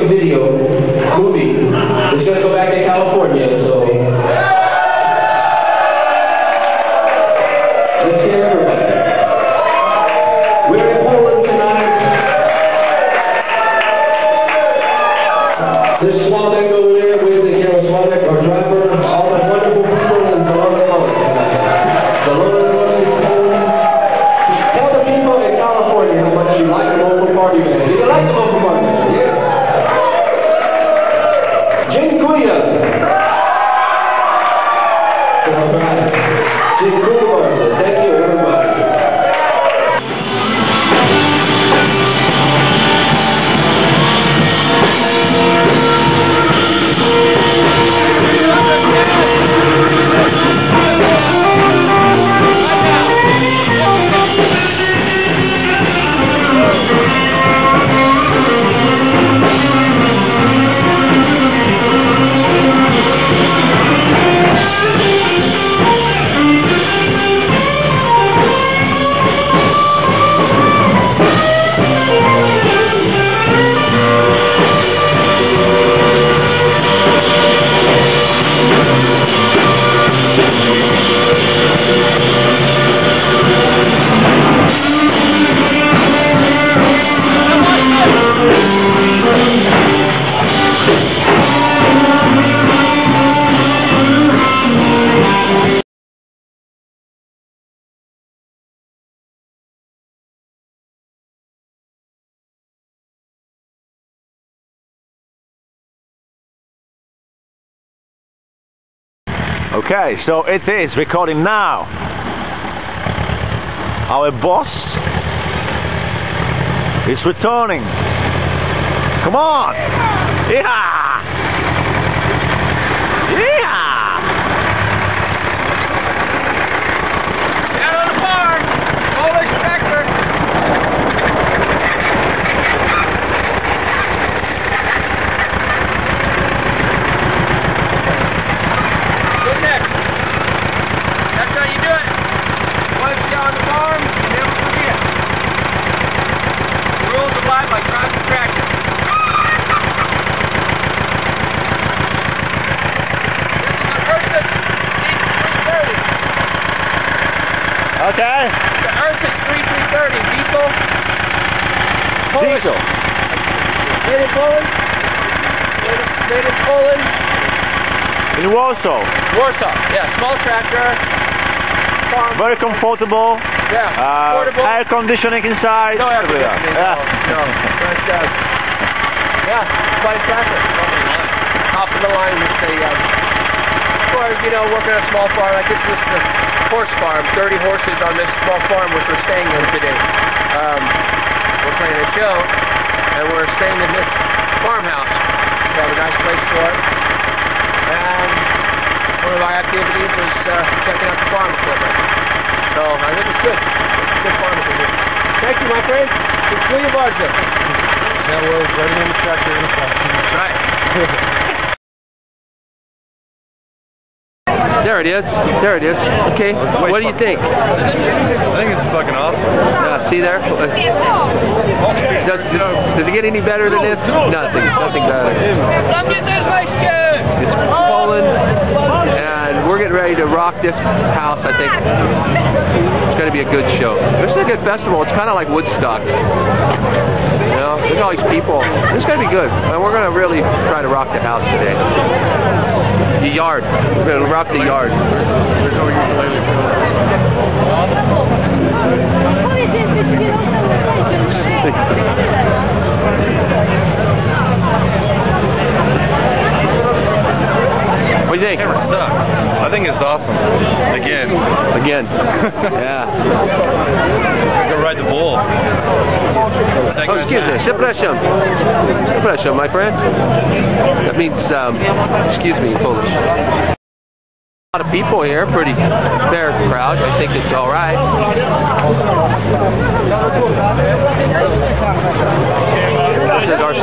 video movie. It's gonna go back to California, Okay, so it is recording now. Our boss is returning. Come on! Yeah! Yeah! Down on the farm, Polish tractor. Good next. That's how you do it. Once you're on the farm, you never forget. The rules abide by private tractor. Ursus D330. Okay. The Ursus 3330 diesel. Diesel. Made in Poland. Made in, Poland. In Warsaw. Warsaw. Yeah, small tractor. Farm. Very comfortable. Yeah. Uh, Portable. air conditioning inside. No air conditioning. Yeah. No, no. Job. Yeah, a tractor. Top of the line with the, um, or, you know, working on a small farm. Like this is the horse farm. 30 horses on this small farm which we're staying in today. Um, a show, and we're staying in this farmhouse. We have a nice place for it. And one of our activities is uh, checking out the farm equipment. So I think it's good. It's good farm equipment. Thank you, my friend. It's William Barja. Now we're running in the tractor in the farm. Right. it is. There it is. Okay. What do you think? I think it's fucking awesome. Uh, see there? Does, does it get any better than this? Nothing. Nothing better. It's Poland, and we're getting ready to rock this house, I think. It's going to be a good show. This is a good festival. It's kind of like Woodstock. You know, look at all these people. This is going to be good. And we're going to really try to rock the house today. The yard. We're rock the yard. What do you think? I think it's awesome. Again. Again. yeah. Go ride the bull. Oh, excuse me. Przepraszam. Przepraszam, my friend. That means, um, excuse me Polish. A lot of people here, pretty fair crowd. I think it's all right. This is our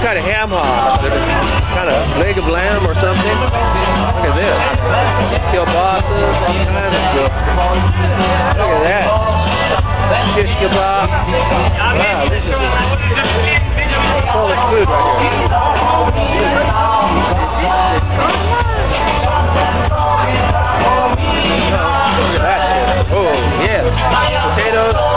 some kind of ham hock, kind of leg of lamb or something. Look at this. Kielbasa, all kinds of stuff. Look at that. Shish kebab. Wow, this is full of food right here. Look at that. Oh, yeah. Potatoes.